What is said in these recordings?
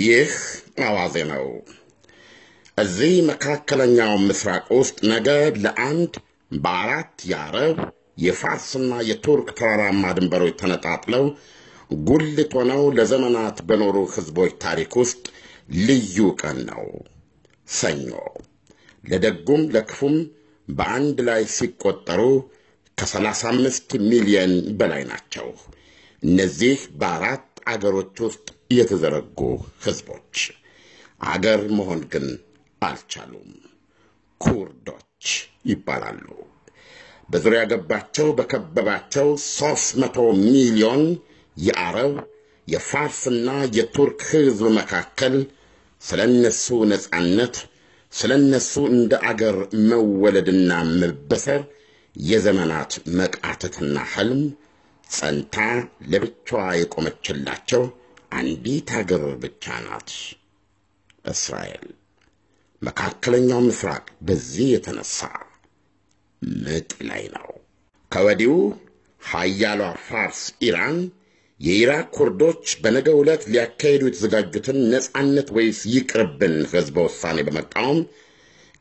ይህ አዋዜ ነው። እዚህ መካከለኛው ምስራቅ ውስጥ ነገ ለአንድ በአራት የአረብ የፋርስና የቱርክ ተራራማ ድንበሮች ተነጣጥለው ጉልት ሆነው ለዘመናት በኖሩ ሕዝቦች ታሪክ ውስጥ ልዩ ቀን ነው። ሰኞ ለደጉም ለክፉም በአንድ ላይ ሲቆጠሩ ከ35 ሚሊዮን በላይ ናቸው። እነዚህ በአራት አገሮች ውስጥ የተዘረጉ ሕዝቦች አገር መሆን ግን አልቻሉም። ኩርዶች ይባላሉ። በዙሪያ ገባቸው በከበባቸው ሦስት መቶ ሚሊዮን የአረብ የፋርስና የቱርክ ሕዝብ መካከል ስለ እነሱ ነጻነት፣ ስለ እነሱ እንደ አገር መወለድና መበሰር የዘመናት መቃተትና ሕልም ጸንታ ለብቻዋ የቆመችላቸው አንዲት አገር ብቻ ናት፣ እስራኤል። መካከለኛው ምስራቅ በዚህ የተነሳ ምጥ ላይ ነው። ከወዲሁ ሀያሏ ፋርስ ኢራን የኢራቅ ኩርዶች በነገ ዕለት ሊያካሂዱ የተዘጋጁትን ነጻነት ወይስ ይቅርብን ሕዝበ ውሳኔ በመቃወም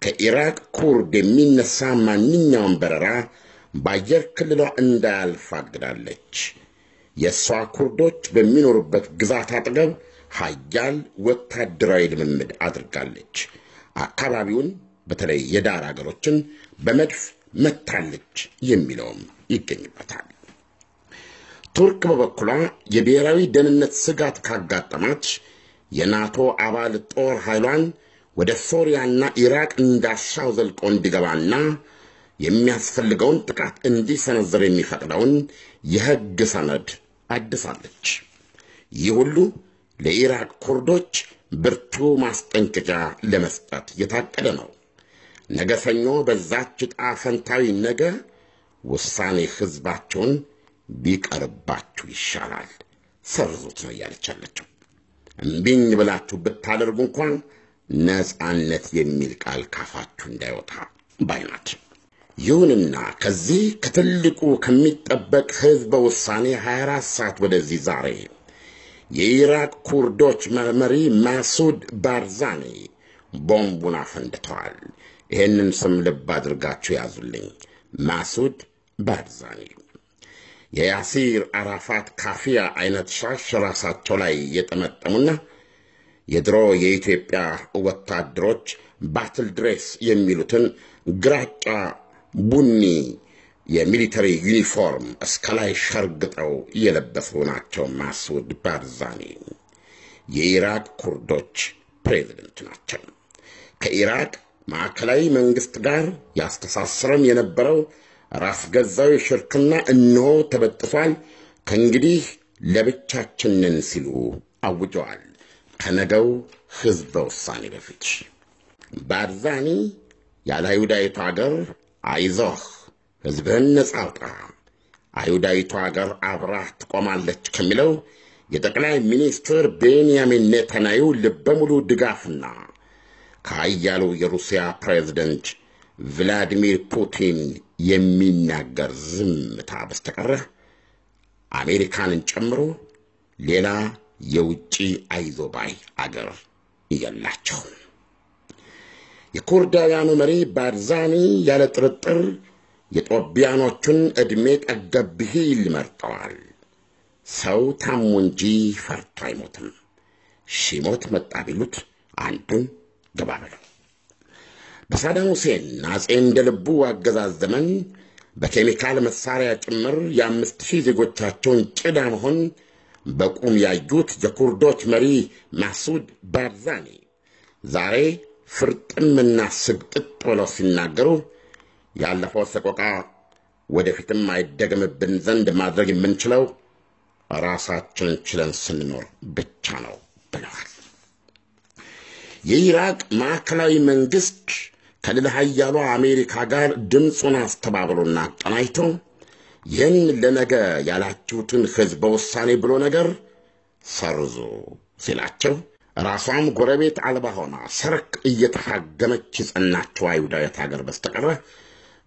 ከኢራቅ ኩርድ የሚነሳ ማንኛውም በረራ በአየር ክልሏ እንዳያልፍ አግዳለች። የእሷ ኩርዶች በሚኖሩበት ግዛት አጠገብ ሀያል ወታደራዊ ልምምድ አድርጋለች። አካባቢውን በተለይ የዳር አገሮችን በመድፍ መታለች የሚለውም ይገኝበታል። ቱርክ በበኩሏ የብሔራዊ ደህንነት ስጋት ካጋጠማች የናቶ አባል ጦር ኃይሏን ወደ ሶሪያና ኢራቅ እንዳሻው ዘልቆ እንዲገባና የሚያስፈልገውን ጥቃት እንዲሰነዝር የሚፈቅደውን የሕግ ሰነድ አድሳለች። ይህ ሁሉ ለኢራቅ ኩርዶች ብርቱ ማስጠንቀቂያ ለመስጠት የታቀደ ነው። ነገ ሰኞ በዛች ዕጣ ነገ ውሳኔ ሕዝባቸውን ቢቀርባችሁ ይሻላል፣ ሰርዙት ነው እያለች ያለችው። እምቢኝ ብላችሁ ብታደርጉ እንኳን ነጻነት የሚል ቃል ካፋችሁ እንዳይወጣ ባይናት። ይሁንና ከዚህ ከትልቁ ከሚጠበቅ ሕዝበ ውሳኔ 24 ሰዓት ወደዚህ ዛሬ የኢራቅ ኩርዶች መሪ ማሱድ ባርዛኒ ቦምቡን አፈንድተዋል። ይህንን ስም ልብ አድርጋችሁ ያዙልኝ። ማሱድ ባርዛኒ የያሲር አራፋት ካፊያ አይነት ሻሽ ራሳቸው ላይ የጠመጠሙና የድሮ የኢትዮጵያ ወታደሮች battle dress የሚሉትን ግራጫ ቡኒ የ military uniform እስከ ላይ ሸርግጠው የለበሱ ናቸው። ማሱድ ባርዛኒ የኢራቅ ኩርዶች ፕሬዚደንት ናቸው። ከኢራቅ ማዕከላዊ መንግሥት ጋር ያስተሳስረን የነበረው ራስ ገዛዊ ሽርክና እነሆ ተበጥሷል፣ ከእንግዲህ ለብቻችንን ሲሉ አውጀዋል። ከነገው ሕዝበ ውሳኔ በፊት ባርዛኒ ያለ አይሁዳዊቱ አገር አይዞህ ሕዝብህን ነጻ አውጣ፣ አይሁዳዊቱ አገር አብራህ ትቆማለች ከሚለው የጠቅላይ ሚኒስትር ቤንያሚን ኔታንያሁ ልበ ሙሉ ድጋፍና ከኃያሉ የሩሲያ ፕሬዝደንት ቭላዲሚር ፑቲን የሚናገር ዝምታ በስተቀረ አሜሪካንን ጨምሮ ሌላ የውጭ አይዞባይ አገር የላቸው። የኩርዳውያኑ መሪ ባርዛኒ ያለ ጥርጥር የጦቢያኖቹን ዕድሜ ጠገብ ብሂል መርጠዋል። ሰው ታሞ እንጂ ፈርቶ አይሞትም። ሺሞት መጣ ቢሉት አንዱን ገባ በለው። በሳዳም ሁሴን አጼ እንደ ልቡ አገዛዝ ዘመን በኬሚካል መሳሪያ ጭምር የአምስት ሺህ ዜጎቻቸውን ጭዳ መሆን በቁም ያዩት የኩርዶች መሪ ማሱድ ባርዛኒ ዛሬ ፍርጥምና ስግጥጥ ብለው ሲናገሩ ያለፈው ሰቆቃ ወደፊትም አይደገምብን ዘንድ ማድረግ የምንችለው ራሳችንን ችለን ስንኖር ብቻ ነው ብለዋል። የኢራቅ ማዕከላዊ መንግሥት ከልዕለ ኃያሏ አሜሪካ ጋር ድምፁን አስተባብሮና አቀናጅቶ ይህን ለነገ ያላችሁትን ሕዝበ ውሳኔ ብሎ ነገር ሰርዙ ሲላቸው ራሷም ጎረቤት አልባ ሆና ሰርክ እየተፋገመች የጸናቸው አይሁዳዊት አገር በስተቀረ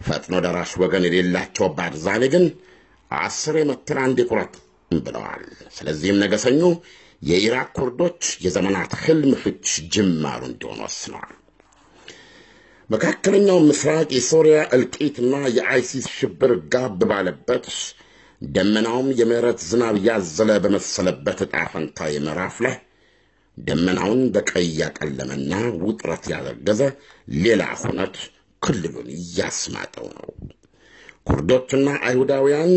ፈጥኖ ደራሽ ወገን የሌላቸው ባርዛኔ ግን አስር የመትር አንድ ቁረጥ ብለዋል። ስለዚህም ነገ ሰኞ የኢራቅ ኩርዶች የዘመናት ህልም ፍች ጅማሩ እንዲሆን ወስነዋል። መካከለኛው ምስራቅ የሶሪያ እልቂትና የአይሲስ ሽብር ጋብ ባለበት ደመናውም የምሕረት ዝናብ ያዘለ በመሰለበት ዕጣ ፈንታ ምዕራፍ ላይ ደመናውን በቀይ ያቀለመና ውጥረት ያረገዘ ሌላ ሁነት ክልሉን እያስማጠው ነው። ኩርዶችና አይሁዳውያን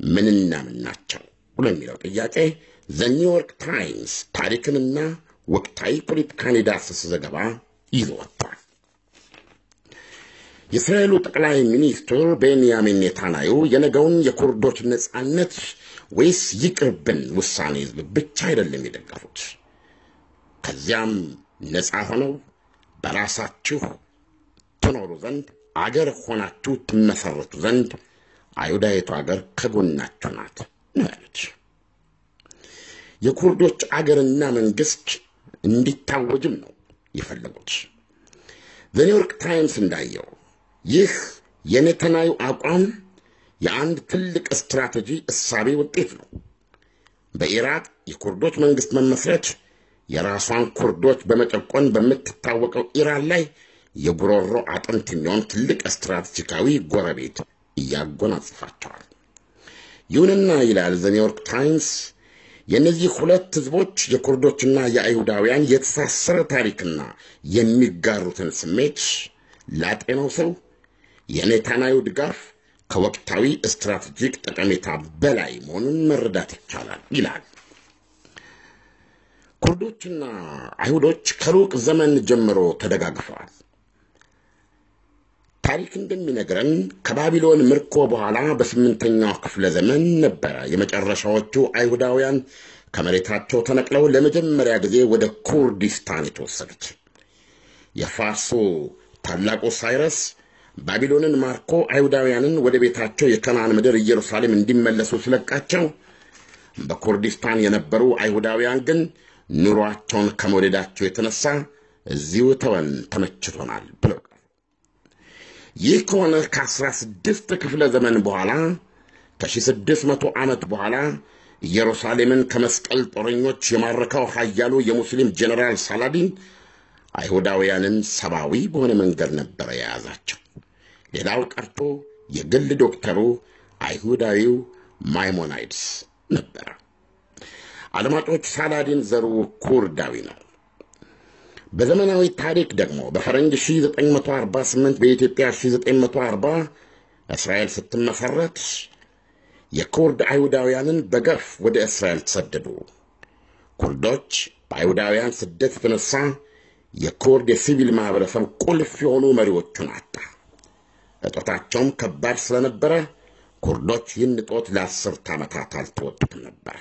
ምንና ምን ናቸው ለሚለው ጥያቄ The New York Times ታሪክንና ወቅታዊ ፖለቲካን የዳሰሰ ዘገባ ይዞ ወጥቷል። የእስራኤሉ ጠቅላይ ሚኒስትር ቤንያሚን ኔታንያሁ የነገውን የኩርዶች ነጻነት ወይስ ይቅርብን ውሳኔ ህዝብ ብቻ አይደለም የደገፉት። ከዚያም ነፃ ሆነው በራሳችሁ ትኖሩ ዘንድ አገር ሆናችሁ ትመሰረቱ ዘንድ አይሁዳዊቱ አገር ከጎናችሁ ናት ነው ያሉት። የኩርዶች አገርና መንግሥት እንዲታወጅም ነው የፈለጉት። The New York Times እንዳየው ይህ የኔታንያሁ አቋም የአንድ ትልቅ ስትራቴጂ እሳቤ ውጤት ነው። በኢራቅ የኩርዶች መንግሥት መመስረት የራሷን ኩርዶች በመጨቆን በምትታወቀው ኢራን ላይ የጉሮሮ አጥንት የሚሆን ትልቅ ስትራቴጂካዊ ጎረቤት ያጎናጽፋቸዋል። ይሁንና ይላል The New York Times የእነዚህ ሁለት ሕዝቦች የኩርዶችና የአይሁዳውያን የተሳሰረ ታሪክና የሚጋሩትን ስሜት ላጤነው ሰው የኔታንያሁ ድጋፍ ከወቅታዊ ስትራቴጂክ ጠቀሜታ በላይ መሆኑን መረዳት ይቻላል ይላል። ኩርዶችና አይሁዶች ከሩቅ ዘመን ጀምሮ ተደጋግፈዋል። ታሪክ እንደሚነግረን ከባቢሎን ምርኮ በኋላ በስምንተኛው ክፍለ ዘመን ነበረ የመጨረሻዎቹ አይሁዳውያን ከመሬታቸው ተነቅለው ለመጀመሪያ ጊዜ ወደ ኩርዲስታን የተወሰዱት። የፋርሱ ታላቁ ሳይረስ ባቢሎንን ማርኮ አይሁዳውያንን ወደ ቤታቸው የከናን ምድር ኢየሩሳሌም እንዲመለሱ ሲለቃቸው፣ በኩርዲስታን የነበሩ አይሁዳውያን ግን ኑሯቸውን ከመውደዳቸው የተነሳ እዚሁ ተወን ተመችቶናል ብለው ይህ ከሆነ ከአስራ ስድስት ክፍለ ዘመን በኋላ ከሺህ ስድስት መቶ ዓመት በኋላ ኢየሩሳሌምን ከመስቀል ጦረኞች የማረከው ኃያሉ የሙስሊም ጄኔራል ሳላዲን አይሁዳውያንን ሰብአዊ በሆነ መንገድ ነበረ የያዛቸው። ሌላው ቀርቶ የግል ዶክተሩ አይሁዳዊው ማይሞናይድስ ነበረ። አድማጮች፣ ሳላዲን ዘሩ ኩርዳዊ ነው። በዘመናዊ ታሪክ ደግሞ በፈረንጅ 1948 በኢትዮጵያ 1940 እስራኤል ስትመሠረት የኩርድ አይሁዳውያንን በገፍ ወደ እስራኤል ተሰደዱ። ኩርዶች በአይሁዳውያን ስደት የተነሳ የኩርድ የሲቪል ማኅበረሰብ ቁልፍ የሆኑ መሪዎቹን አጣ። እጦታቸውም ከባድ ስለነበረ ኩርዶች ይህን እጦት ለአስርት ዓመታት አልተወጡትም ነበር።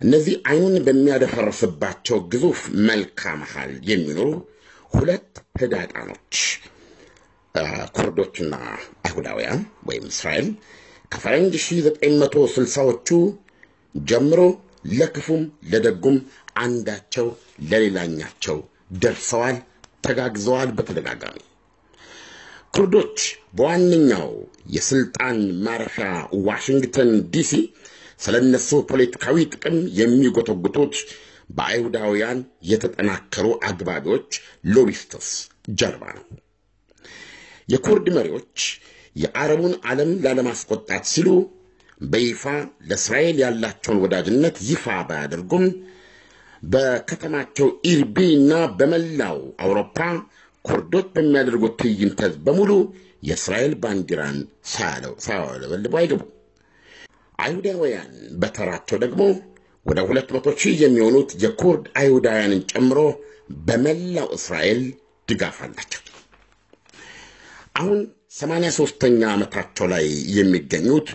እነዚህ አይኑን በሚያደፈርስባቸው ግዙፍ መልካ መሃል የሚኖሩ ሁለት ህዳጣኖች ኩርዶችና አይሁዳውያን ወይም እስራኤል ከፈረንጅ 1960ዎቹ ጀምሮ ለክፉም ለደጉም አንዳቸው ለሌላኛቸው ደርሰዋል፣ ተጋግዘዋል። በተደጋጋሚ ኩርዶች በዋነኛው የስልጣን ማረፊያ ዋሽንግተን ዲሲ ስለ እነሱ ፖለቲካዊ ጥቅም የሚጎተጉቱት በአይሁዳውያን የተጠናከሩ አግባቢዎች ሎቢስትስ ጀርባ ነው። የኩርድ መሪዎች የአረቡን ዓለም ላለማስቆጣት ሲሉ በይፋ ለእስራኤል ያላቸውን ወዳጅነት ይፋ ባያደርጉም በከተማቸው ኢርቢ እና በመላው አውሮፓ ኩርዶች በሚያደርጉት ትዕይንተ በሙሉ የእስራኤል ባንዲራን ሳያውለበልቡ አይገቡም። አይሁዳውያን በተራቸው ደግሞ ወደ ሁለት መቶ ሺህ የሚሆኑት የኩርድ አይሁዳውያንን ጨምሮ በመላው እስራኤል ድጋፍ አላቸው። አሁን ሰማንያ ሦስተኛ ዓመታቸው ላይ የሚገኙት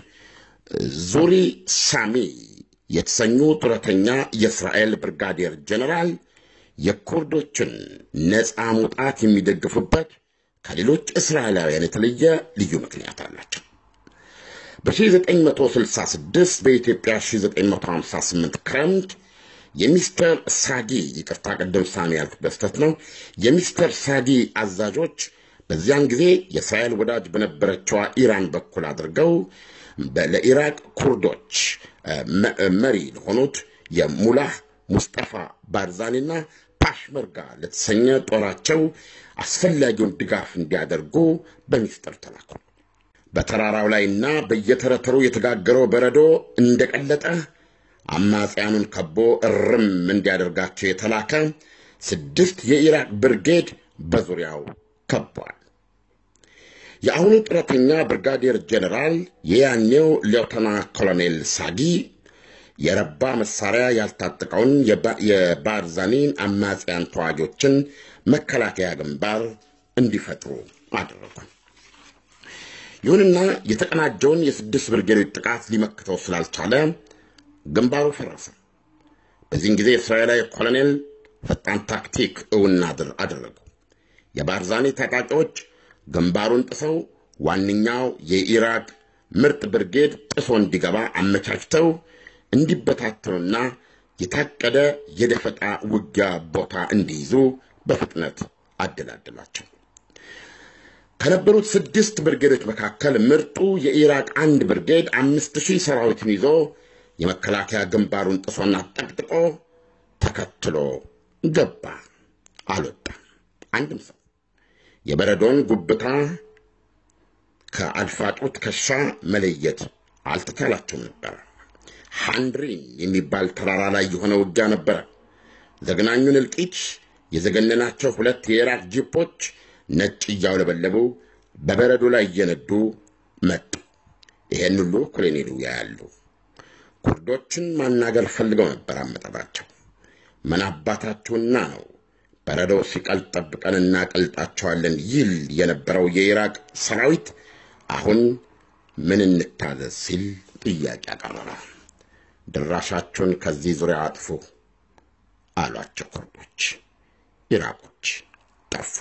ዙሪ ሳሚ የተሰኙ ጡረተኛ የእስራኤል ብርጋዴር ጀኔራል የኩርዶችን ነፃ መውጣት የሚደግፉበት ከሌሎች እስራኤላውያን የተለየ ልዩ ምክንያት አላቸው። በ1966 በኢትዮጵያ 1958 ክረምት የሚስተር ሳዲ ይቅርታ፣ ቅድም ሳሚ ያልኩት በስተት ነው። የሚስተር ሳዲ አዛዦች በዚያን ጊዜ የእስራኤል ወዳጅ በነበረችዋ ኢራን በኩል አድርገው ለኢራቅ ኩርዶች መሪ ለሆኑት የሙላህ ሙስጠፋ ባርዛኒና ፓሽመርጋ ለተሰኘ ጦራቸው አስፈላጊውን ድጋፍ እንዲያደርጉ በሚስጥር ተላኩ። በተራራው ላይና በየተረተሩ የተጋገረው በረዶ እንደቀለጠ አማጽያኑን ከቦ እርም እንዲያደርጋቸው የተላከ ስድስት የኢራቅ ብርጌድ በዙሪያው ከቧል። የአሁኑ ጡረተኛ ብርጋዴር ጄኔራል የያኔው ሌውተና ኮሎኔል ሳጊ የረባ መሳሪያ ያልታጠቀውን የባርዛኒን አማጽያን ተዋጊዎችን መከላከያ ግንባር እንዲፈጥሩ አደረጉ። ይሁንና የተቀናጀውን የስድስት ብርጌዶች ጥቃት ሊመክተው ስላልቻለ ግንባሩ ፈረሰ። በዚህን ጊዜ እስራኤላዊ ኮሎኔል ፈጣን ታክቲክ እውን አደረጉ። የባርዛኒ ታጣቂዎች ግንባሩን ጥሰው ዋነኛው የኢራቅ ምርጥ ብርጌድ ጥሶ እንዲገባ አመቻችተው እንዲበታተኑና የታቀደ የደፈጣ ውጊያ ቦታ እንዲይዙ በፍጥነት አደላደሏቸው። ከነበሩት ስድስት ብርጌዶች መካከል ምርጡ የኢራቅ አንድ ብርጌድ አምስት ሺህ ሰራዊትን ይዞ የመከላከያ ግንባሩን ጥሶና ጠቅጥቆ ተከትሎ ገባ። አልወጣም። አንድም ሰው የበረዶን ጉብታ ከአድፋጩ ትከሻ መለየት አልተቻላቸውም ነበር። ሃንድሪን የሚባል ተራራ ላይ የሆነ ውጊያ ነበረ። ዘግናኙን እልቂት የዘገነናቸው ሁለት የኢራቅ ጂፖች ነጭ እያውለበለቡ በበረዶ ላይ እየነዱ መጡ። ይሄን ሁሉ ኮሎኔሉ ያያሉ። ኩርዶችን ማናገር ፈልገው ነበር አመጣጣቸው። ምን አባታችሁና ነው በረዶ ሲቀልጥ ጠብቀን እናቀልጣቸዋለን ይል የነበረው የኢራቅ ሰራዊት አሁን ምን እንታዘዝ ሲል ጥያቄ አቀረበ። ድራሻቸውን ከዚህ ዙሪያ አጥፉ አሏቸው ኩርዶች። ኢራቆች ጠፉ።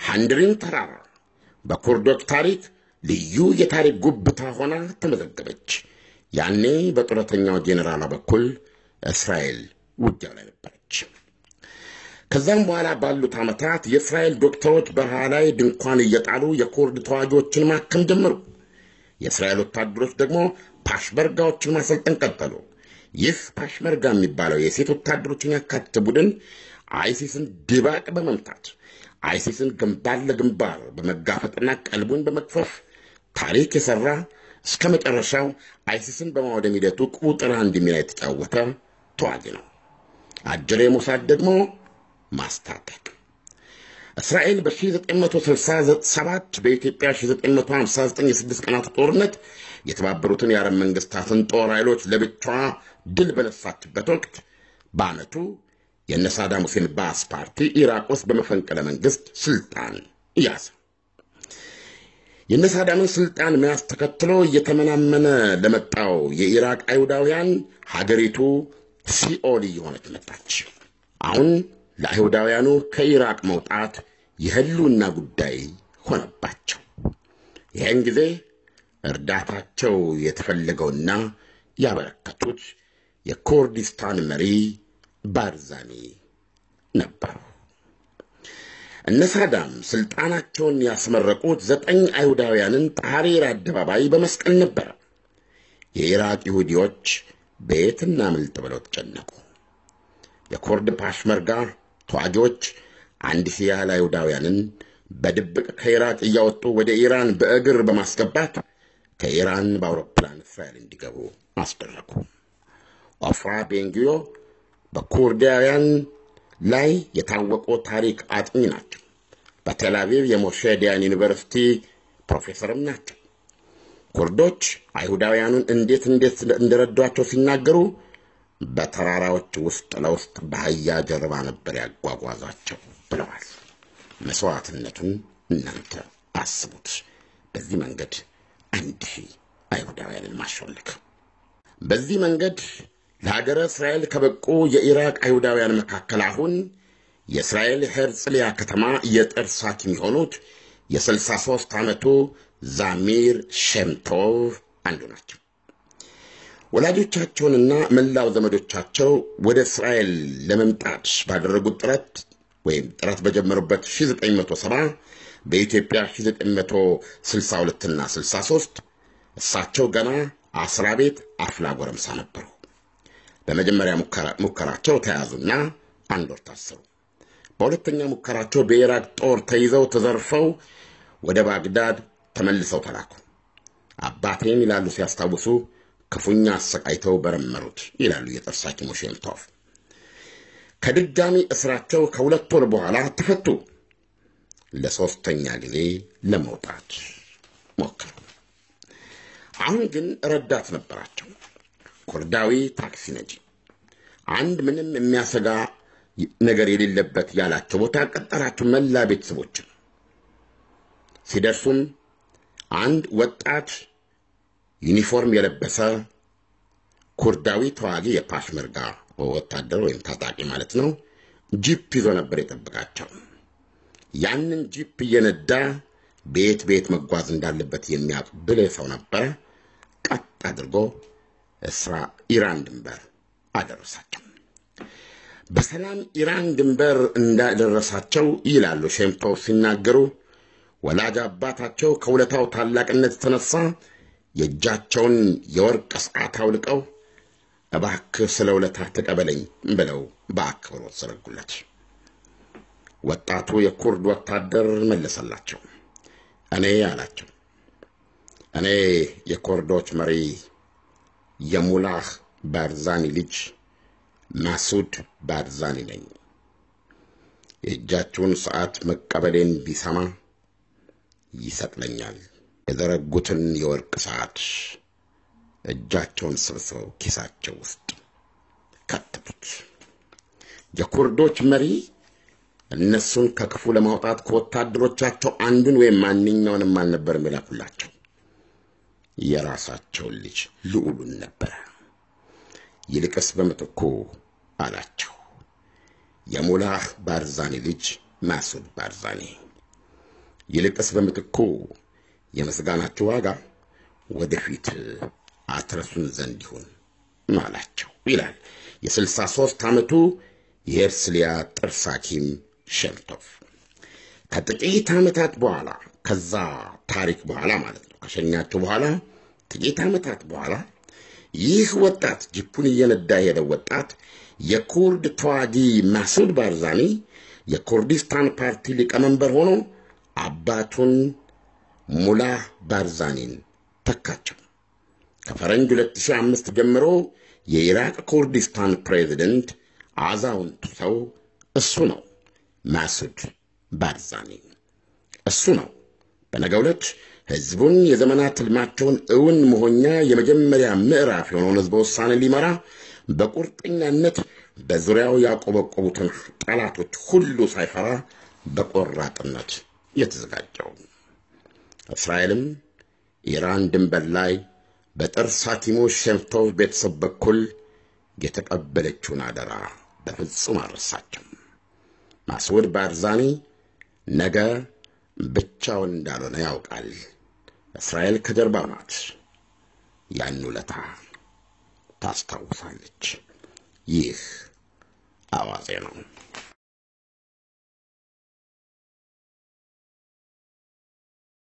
ሃንድሪን ተራራ በኩርዶች ታሪክ ልዩ የታሪክ ጉብታ ሆና ተመዘገበች። ያኔ በጡረተኛው ጄኔራሏ በኩል እስራኤል ውጊያው ላይ ነበረች። ከዛም በኋላ ባሉት ዓመታት የእስራኤል ዶክተሮች በረሃ ላይ ድንኳን እየጣሉ የኩርድ ተዋጊዎችን ማከም ጀመሩ። የእስራኤል ወታደሮች ደግሞ ፓሽመርጋዎችን ማሰልጠን ቀጠሉ። ይህ ፓሽመርጋ የሚባለው የሴት ወታደሮችን ያካተተ ቡድን አይሲስን ድባቅ በመምታት አይሲስን ግንባር ለግንባር በመጋፈጥና ቀልቡን በመክፈፍ ታሪክ የሠራ እስከ መጨረሻው አይሲስን በማውደም ሂደቱ ቁጥር አንድ ሚና የተጫወተ ተዋጊ ነው። አጀሬ ሞሳድ ደግሞ ማስታጠቅ እስራኤል በ1967 በኢትዮጵያ 1959 የስድስት ቀናት ጦርነት የተባበሩትን የአረብ መንግስታትን ጦር ኃይሎች ለብቻዋ ድል በነሳችበት ወቅት በዓመቱ የእነ ሳዳም ሁሴን ባስ ፓርቲ ኢራቅ ውስጥ በመፈንቅለ መንግስት ስልጣን ያዘ። የእነ ሳዳምን ስልጣን መያዝ ተከትሎ እየተመናመነ ለመጣው የኢራቅ አይሁዳውያን ሀገሪቱ ሲኦል እየሆነች መጣች። አሁን ለአይሁዳውያኑ ከኢራቅ መውጣት የህልውና ጉዳይ ሆነባቸው። ይህን ጊዜ እርዳታቸው የተፈለገውና ያበረከቱት የኩርዲስታን መሪ ባርዛኒ ነበሩ። እነ ሳዳም ስልጣናቸውን ያስመረቁት ዘጠኝ አይሁዳውያንን ታሕሪር አደባባይ በመስቀል ነበረ። የኢራቅ ይሁዲዎች በየት እናምልጥ ብለው ተጨነቁ። የኩርድ ፓሽመርጋ ተዋጊዎች አንድ ሺህ ያህል አይሁዳውያንን በድብቅ ከኢራቅ እያወጡ ወደ ኢራን በእግር በማስገባት ከኢራን በአውሮፕላን እስራኤል እንዲገቡ አስደረጉ። ኦፍራ ቤንጊዮ በኩርዳውያን ላይ የታወቁ ታሪክ አጥኚ ናቸው። በቴል አቪቭ የሞሼ ዲያን ዩኒቨርሲቲ ፕሮፌሰርም ናቸው። ኩርዶች አይሁዳውያኑን እንዴት እንዴት እንደረዷቸው ሲናገሩ በተራራዎች ውስጥ ለውስጥ በአህያ ጀርባ ነበር ያጓጓዟቸው ብለዋል። መስዋዕትነቱን እናንተ አስቡት። በዚህ መንገድ አንድ ሺህ አይሁዳውያንን ማሾለክ። በዚህ መንገድ ለሀገረ እስራኤል ከበቁ የኢራቅ አይሁዳውያን መካከል አሁን የእስራኤል ሄርጽሊያ ከተማ የጥርስ ሐኪም የሆኑት የ63 ዓመቱ ዛሚር ሸምቶቭ አንዱ ናቸው። ወላጆቻቸውንና መላው ዘመዶቻቸው ወደ እስራኤል ለመምጣት ባደረጉት ጥረት ወይም ጥረት በጀመሩበት 1970 በኢትዮጵያ 1962ና 63 እሳቸው ገና አስራ ቤት አፍላ ጎረምሳ ነበሩ። በመጀመሪያ ሙከራቸው ተያዙና አንድ ወር ታሰሩ። በሁለተኛ ሙከራቸው በኢራቅ ጦር ተይዘው ተዘርፈው ወደ ባግዳድ ተመልሰው ተላኩ። አባቴን ይላሉ ሲያስታውሱ ክፉኛ አሰቃይተው መረመሩት ይላሉ የጥርስ ሐኪሙ ሼምቶቭ። ከድጋሚ እስራቸው ከሁለት ወር በኋላ ተፈቱ። ለሦስተኛ ጊዜ ለመውጣት ሞከሩ። አሁን ግን ረዳት ነበራቸው፣ ኩርዳዊ ታክሲ ነጂ። አንድ ምንም የሚያሰጋ ነገር የሌለበት ያላቸው ቦታ ቀጠራቸው መላ ቤተሰቦችን። ሲደርሱም አንድ ወጣት ዩኒፎርም የለበሰ ኩርዳዊ ተዋጊ የፔሽመርጋ ወታደር ወይም ታጣቂ ማለት ነው ጂፕ ይዞ ነበር የጠበቃቸው። ያንን ጂፕ እየነዳ ቤት ቤት መጓዝ እንዳለበት የሚያውቅ ብልህ ሰው ነበረ። ቀጥ አድርጎ ኢራን ድንበር አደረሳቸው። በሰላም ኢራን ድንበር እንዳደረሳቸው ይላሉ ሼምቶቭ ሲናገሩ፣ ወላጅ አባታቸው ከውለታው ታላቅነት የተነሳ የእጃቸውን የወርቅ ሰዓት አውልቀው እባክህ ስለ ውለታ ተቀበለኝ ብለው በአክብሮት ዘረጉለት። ወጣቱ የኩርድ ወታደር መለሰላቸው። እኔ አላቸው፣ እኔ የኩርዶች መሪ የሙላህ ባርዛኒ ልጅ ማሱድ ባርዛኒ ነኝ። የእጃችሁን ሰዓት መቀበሌን ቢሰማ ይሰቅለኛል። የዘረጉትን የወርቅ ሰዓት እጃቸውን ስብስበው ኪሳቸው ውስጥ ከተቱት። የኩርዶች መሪ እነሱን ከክፉ ለማውጣት ከወታደሮቻቸው አንዱን ወይም ማንኛውንም አልነበርም የላኩላቸው፣ የራሳቸውን ልጅ ልዑሉን ነበረ። ይልቅስ በምትኩ አላቸው የሙላህ ባርዛኒ ልጅ ማሱድ ባርዛኒ፣ ይልቅስ በምትኩ የምስጋናችሁ ዋጋ ወደፊት አትረሱን ዘንድ ይሁን አላቸው ይላል የስልሳ ሦስት ዓመቱ የሄርስሊያ ጥርስ ሐኪም ሼምቶቭ። ከጥቂት ዓመታት በኋላ ከዛ ታሪክ በኋላ ማለት ነው ከሸኛቸው በኋላ ጥቂት ዓመታት በኋላ ይህ ወጣት ጂፑን እየነዳ የሄደው ወጣት የኩርድ ተዋጊ ማሱድ ባርዛኒ የኩርዲስታን ፓርቲ ሊቀመንበር ሆኖ አባቱን ሙላህ ባርዛኒን ተካቸው። ከፈረንጅ 2005 ጀምሮ የኢራቅ ኩርዲስታን ፕሬዚደንት አዛውንቱ ሰው እሱ ነው። ማሱድ ባርዛኒ እሱ ነው። በነገው ዕለት ሕዝቡን የዘመናት ሕልማቸውን እውን መሆኛ የመጀመሪያ ምዕራፍ የሆነውን ሕዝበ ውሳኔ ሊመራ በቁርጠኛነት በዙሪያው ያቆበቆቡትን ጠላቶች ሁሉ ሳይፈራ በቆራጥነት የተዘጋጀው እስራኤልም ኢራን ድንበር ላይ በጥርስ ሐኪሙ ሼምቶቭ ቤተሰብ በኩል የተቀበለችውን አደራ በፍጹም አልረሳችም። ማስውድ ባርዛኒ ነገ ብቻውን እንዳልሆነ ያውቃል። እስራኤል ከጀርባው ናት። ያን ውለታ ታስታውሳለች። ይህ አዋዜ ነው።